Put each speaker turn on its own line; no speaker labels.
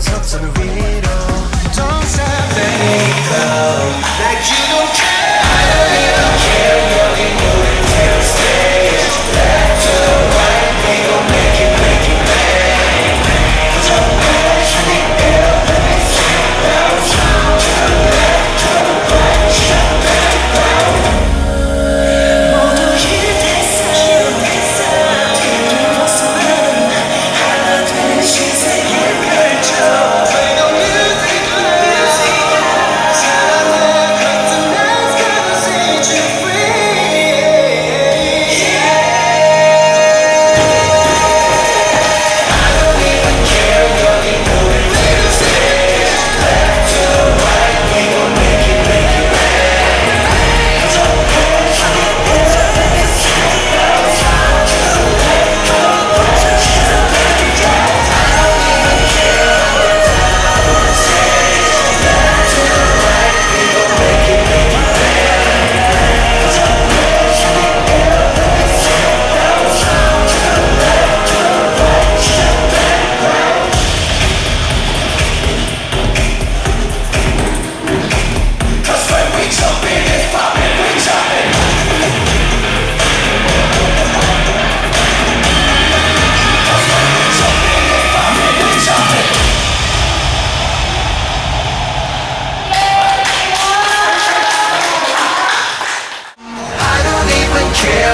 Something real care.